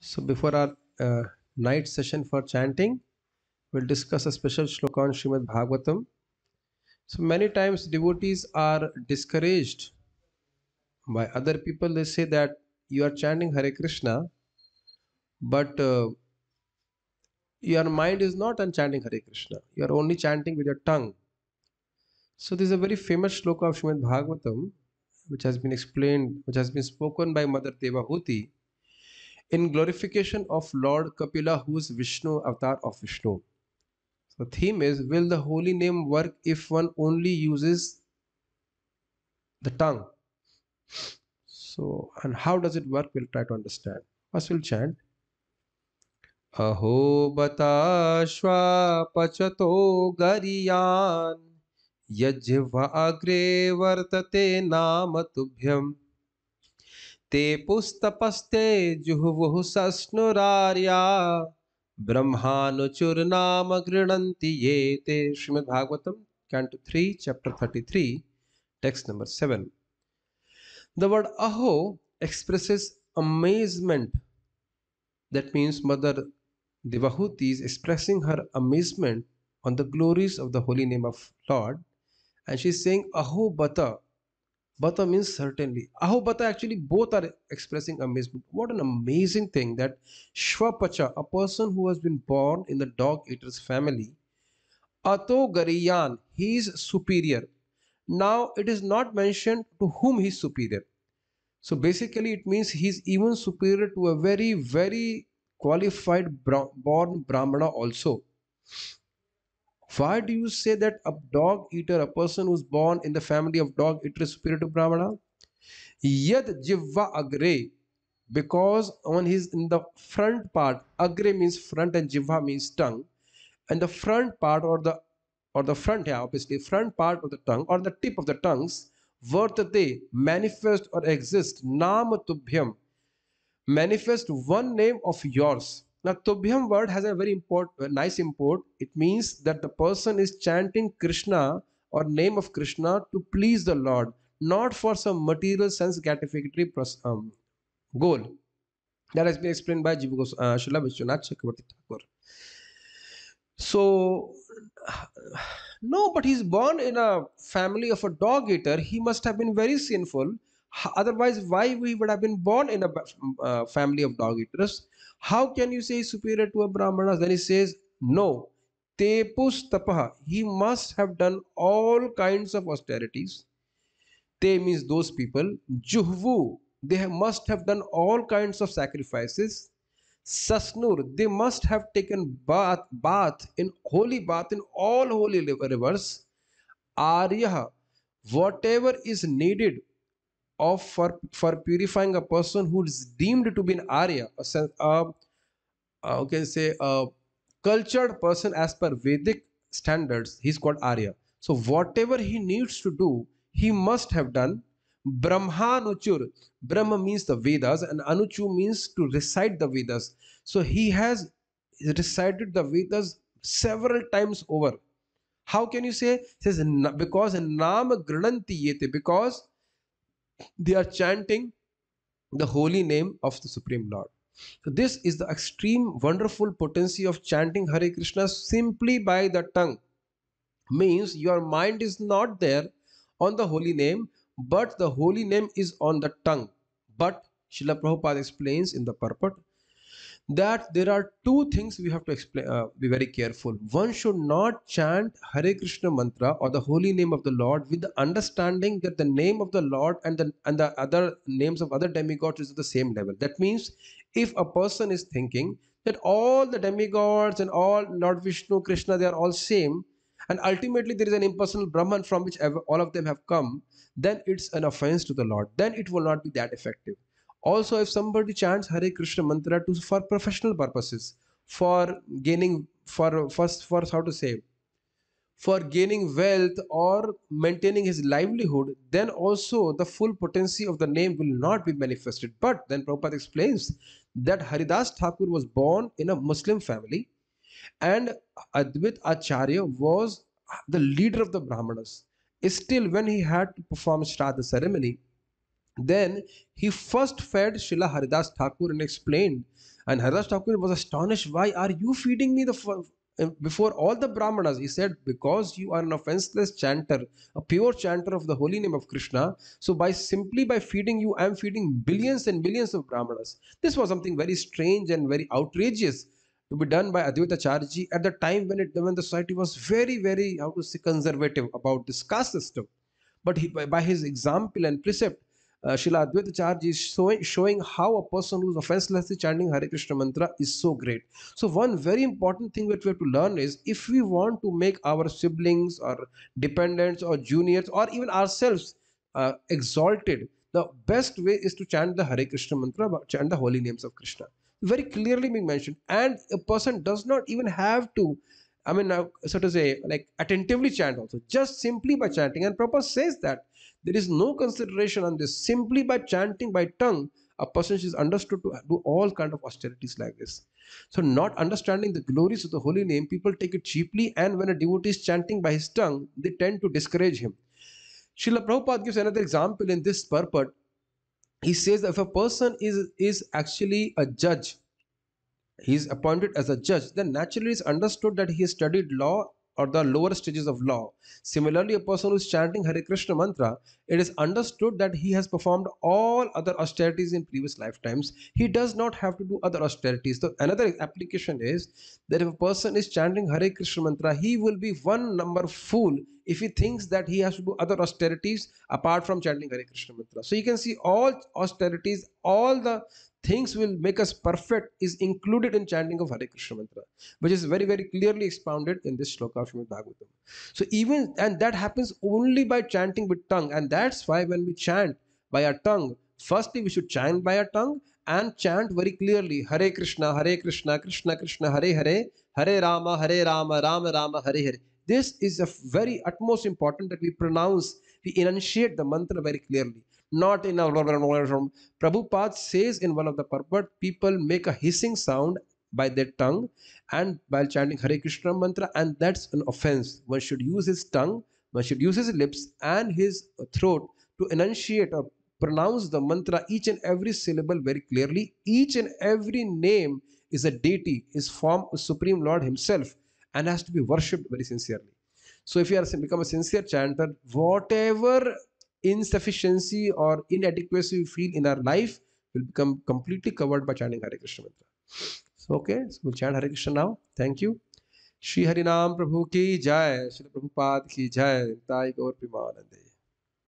So before our uh, night session for chanting, we'll discuss a special shloka on Srimad Bhagavatam. So many times devotees are discouraged by other people. They say that you are chanting Hare Krishna, but uh, your mind is not on chanting Hare Krishna. You are only chanting with your tongue. So this is a very famous shloka of Srimad Bhagavatam, which has been explained, which has been spoken by Mother Devahuti in glorification of Lord Kapila, who is Vishnu, avatar of Vishnu. So the theme is Will the holy name work if one only uses the tongue? So, and how does it work? We'll try to understand. First, we'll chant. अहो बताश्वा पचतो गरियान् यज्व अग्रे वर्तते नाम तुभ्यम् ते पुस्तपस्ते जुहुवुः सस्नुरार्या। ब्रह्मानुचुर नाम गृणन्ति ये ते। Srimad Bhagavatam canto three chapter thirty three text number seven the word अहो expresses amazement that means mother Devahuti is expressing her amazement on the glories of the holy name of Lord and she saying अहो बता bata means certainly. Aho bata actually both are expressing amazement. What an amazing thing that shwapacha a person who has been born in the dog eaters family ato gariyan he is superior. Now it is not mentioned to whom he is superior. So basically it means he is even superior to a very very qualified born brahmana also why do you say that a dog eater, a person who's born in the family of dog eater, is superior to Brahmana? Yad jihva agre, because on his in the front part, agre means front and jihva means tongue, and the front part or the or the front, yeah, obviously front part of the tongue or the tip of the tongues, vartate manifest or exist. Nam tubhyam, manifest one name of yours now, Tubhyam word has a very important, nice import. It means that the person is chanting Krishna or name of Krishna to please the Lord, not for some material sense gratificatory um, goal. That has been explained by Jiva uh, Srila Vishwanath Chakravarti Thakur. So, no, but he's born in a family of a dog eater. He must have been very sinful. Otherwise, why we would have been born in a uh, family of dog eaters? How can you say superior to a Brahmana? Then he says, no. Tepus tapaha. He must have done all kinds of austerities. Te means those people. Juhvu. They have, must have done all kinds of sacrifices. Sasnur. They must have taken bath, bath in holy bath in all holy rivers. Arya. Whatever is needed of for, for purifying a person who is deemed to be an Arya, a, a, a okay, say a cultured person as per Vedic standards, he's called Arya. So whatever he needs to do, he must have done. Brahmanuchur. Brahma means the Vedas and Anuchu means to recite the Vedas. So he has recited the Vedas several times over. How can you say? It says because Nam Grananti Yete, because they are chanting the holy name of the Supreme Lord. So this is the extreme wonderful potency of chanting Hare Krishna simply by the tongue. Means your mind is not there on the holy name, but the holy name is on the tongue. But Srila Prabhupada explains in the purport that there are two things we have to explain, uh, be very careful. One should not chant Hare Krishna mantra or the holy name of the Lord with the understanding that the name of the Lord and the and the other names of other demigods is at the same level. That means if a person is thinking that all the demigods and all Lord Vishnu, Krishna, they are all same, and ultimately there is an impersonal Brahman from which all of them have come, then it's an offense to the Lord. Then it will not be that effective also, if somebody chants Hare Krishna mantra to for professional purposes, for gaining for first for how to say for gaining wealth or maintaining his livelihood, then also the full potency of the name will not be manifested. But then Prabhupada explains that Haridas Thakur was born in a Muslim family and Advait Acharya was the leader of the Brahmanas. Still, when he had to perform Shraddha ceremony, Then he first fed Srila Haridas Thakur and explained. And Haridas Thakur was astonished. Why are you feeding me the uh, before all the Brahmanas? He said, Because you are an offenseless chanter, a pure chanter of the holy name of Krishna. So by simply by feeding you, I am feeding billions and billions of Brahmanas. This was something very strange and very outrageous to be done by Advaita Charji at the time when it when the society was very, very how to say conservative about this caste system. But he, by, by his example and precept, uh, Srila Advaita Charji is showing, showing how a person who's offenselessly chanting Hare Krishna mantra is so great. So one very important thing that we have to learn is if we want to make our siblings or dependents or juniors or even ourselves uh, exalted, the best way is to chant the Hare Krishna mantra, chant the holy names of Krishna. Very clearly being mentioned, and a person does not even have to I mean, so to say, like attentively chant also, just simply by chanting. And Prabhupada says that there is no consideration on this. Simply by chanting by tongue, a person is understood to do all kind of austerities like this. So, not understanding the glories of the holy name, people take it cheaply, and when a devotee is chanting by his tongue, they tend to discourage him. Srila Prabhupada gives another example in this purport. He says that if a person is, is actually a judge he is appointed as a judge, then naturally it's understood that he has studied law or the lower stages of law. Similarly, a person who is chanting Hare Krishna mantra, it is understood that he has performed all other austerities in previous lifetimes. He does not have to do other austerities. So another application is that if a person is chanting Hare Krishna mantra, he will be one number fool if he thinks that he has to do other austerities apart from chanting Hare Krishna mantra. So you can see all austerities, all the things will make us perfect is included in chanting of Hare Krishna mantra, which is very, very clearly expounded in this shloka of Srimad Bhagavatam. So even, and that happens only by chanting with tongue. And that's why when we chant by our tongue, firstly we should chant by our tongue and chant very clearly Hare Krishna, Hare Krishna, Krishna Krishna, Hare Hare, Hare Rama, Hare Rama, Rama Rama, Hare Hare. This is a very utmost important that we pronounce, we enunciate the mantra very clearly not in a Prabhupada says in one of the purport, people make a hissing sound by their tongue and while chanting Hare Krishna mantra, and that's an offense. One should use his tongue, one should use his lips and his throat to enunciate or pronounce the mantra, each and every syllable very clearly. Each and every name is a deity, is form of Supreme Lord Himself, and has to be worshipped very sincerely. So if you are become a sincere chanter, whatever insufficiency or inadequacy we feel in our life will become completely covered by chanting Hare Krishna mantra. So, okay, so we'll chant Hare Krishna now. Thank you. Shri हरिनाम Prabhu ki jai, Shri Prabhupada ki jai, Tai Gaur Primanande.